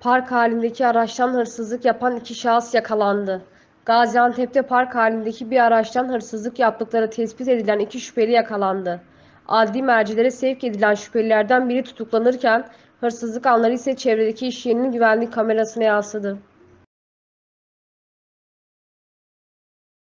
Park halindeki araçtan hırsızlık yapan iki şahıs yakalandı. Gaziantep'te park halindeki bir araçtan hırsızlık yaptıkları tespit edilen iki şüpheli yakalandı. Adli mercilere sevk edilen şüphelilerden biri tutuklanırken hırsızlık anları ise çevredeki iş yerinin güvenlik kamerasına yansıdı.